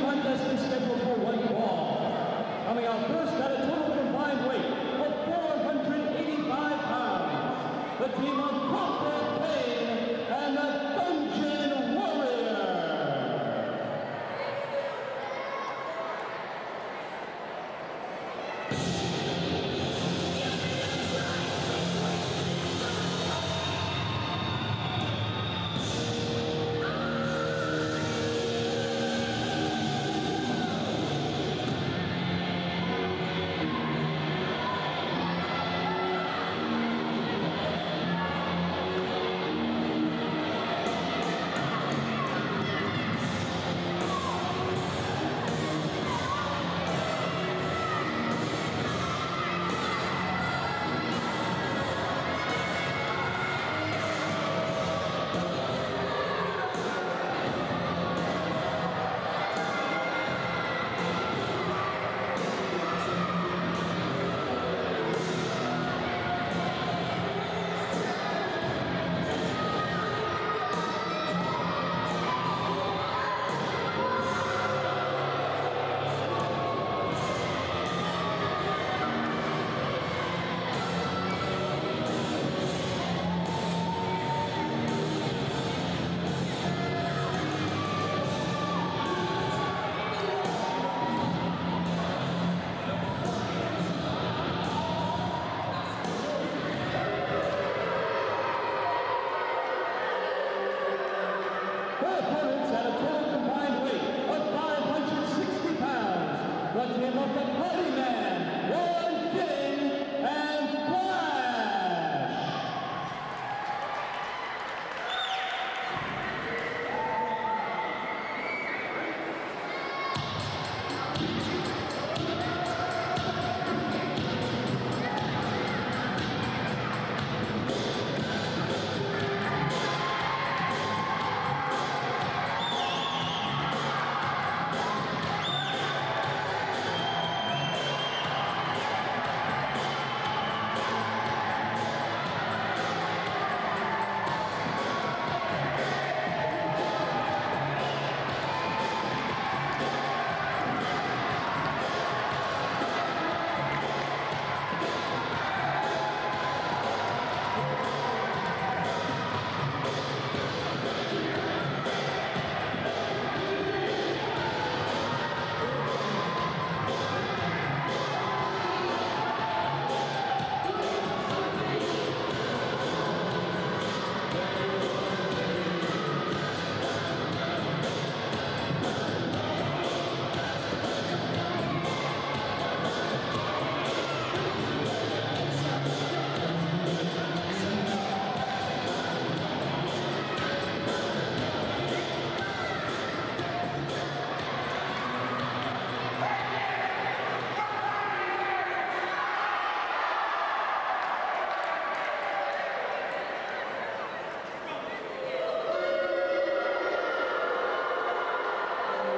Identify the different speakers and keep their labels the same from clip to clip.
Speaker 1: contest is scheduled for one. Coming out first at a total combined weight of 485 pounds, the team of Crawford opponents a total combined weight of 560 pounds. The team of the Party Man,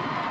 Speaker 2: Thank